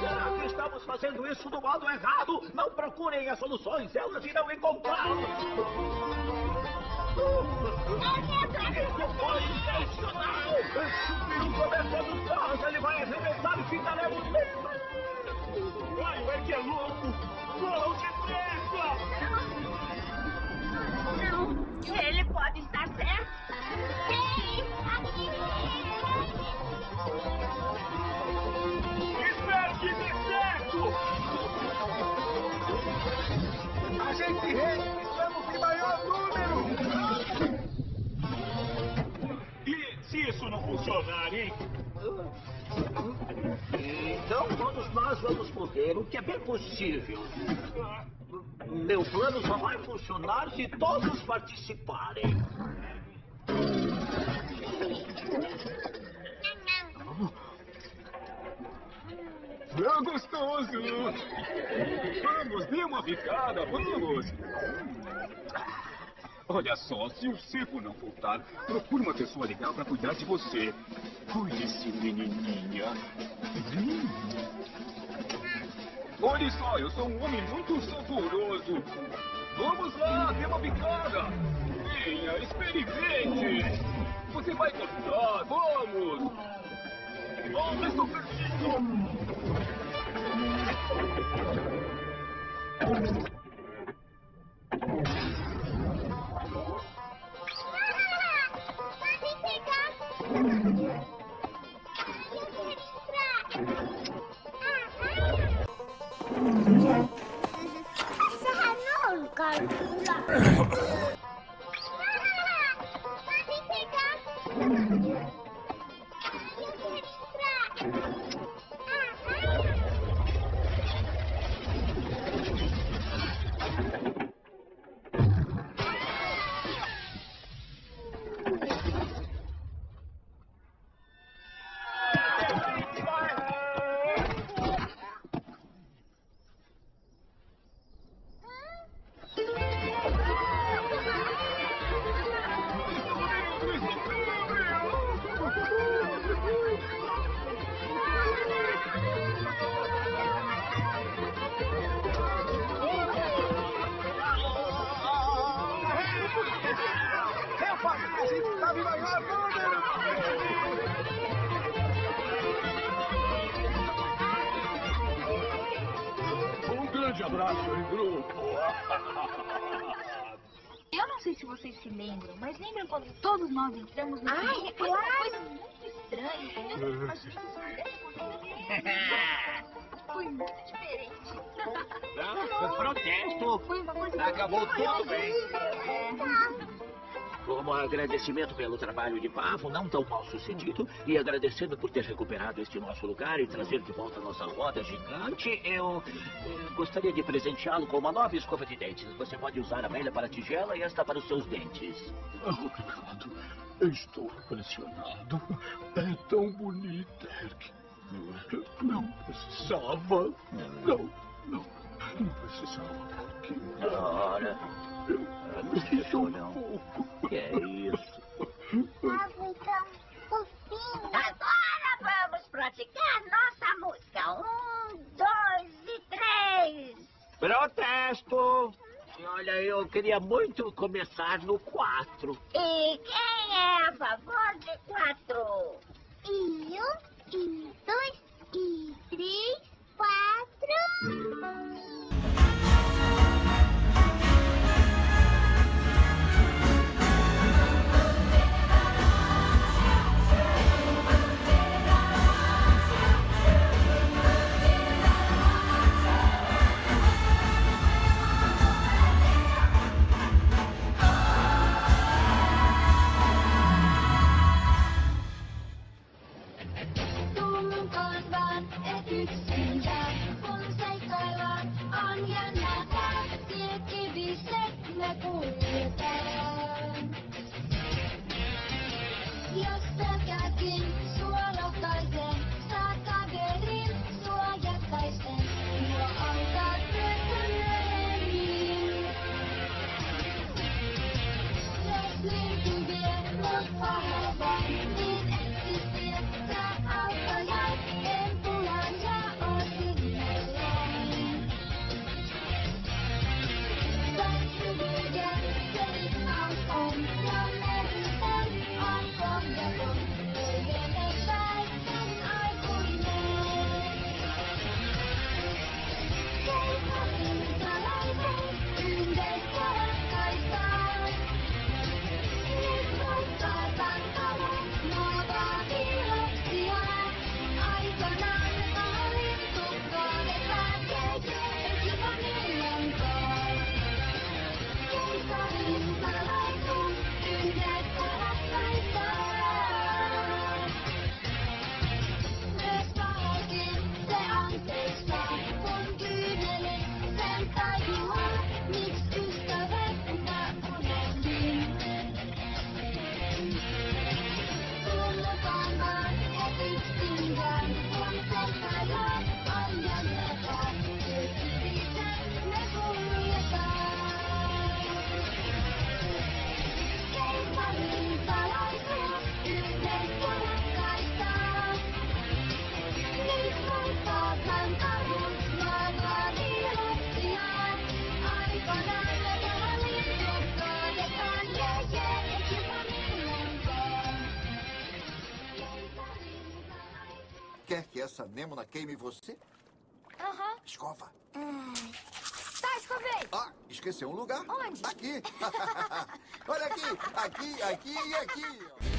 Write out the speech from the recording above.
Será que estamos fazendo isso do modo errado? Não procurem as soluções, elas irão encontrá-las. Isso foi intencional! Se o cobertor isso não funcionar, hein? Então todos nós vamos morrer, o que é bem possível. Meu plano só vai funcionar se todos participarem. É gostoso! Vamos, dê uma picada, vamos! Olha só, se o seco não voltar, procure uma pessoa legal para cuidar de você. Cuide-se, menininha. Hum. Olha só, eu sou um homem muito saboroso. Vamos lá, dê uma picada. Venha, experimente. Você vai gostar, vamos. Oh, estou perdido. Essa não, Um grande abraço em grupo. Eu não sei se vocês se lembram, mas lembram quando todos nós entramos no Ai, cinema? é Foi uma claro. coisa muito estranha. Eu não imaginei que isso pudesse acontecer. Foi muito diferente. Protesto! Foi uma coisa Acabou tudo bem. É. Como agradecimento pelo trabalho de Pavo, não tão mal sucedido, e agradecendo por ter recuperado este nosso lugar e trazer de volta nossa roda gigante, eu eh, gostaria de presenteá-lo com uma nova escova de dentes. Você pode usar a velha para a tigela e esta para os seus dentes. Obrigado. Estou impressionado. É tão bonita, Eric. Não precisava. Não, não. Não precisava, porque Ora, eu preciso um não. pouco. que é isso? Tava tão fofinho. Agora vamos praticar nossa música. Um, dois e três. Protesto! Olha, eu queria muito começar no 4. E quem é a favor de Quer que essa anêmona queime você? Aham. Escova. Tá, escovei. Ah, esqueceu um lugar. Onde? Aqui. Olha aqui, aqui, aqui e aqui.